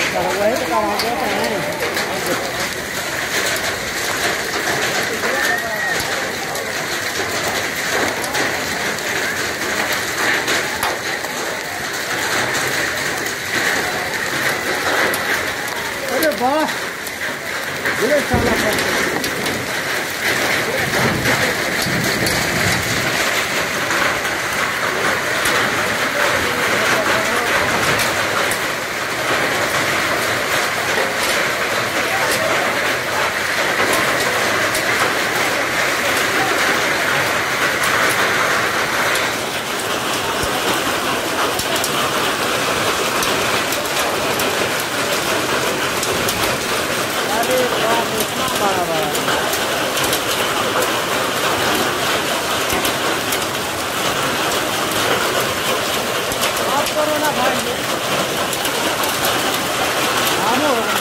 thật là quế cái con quế này Hadi bak. Güle sana bakın. Oh.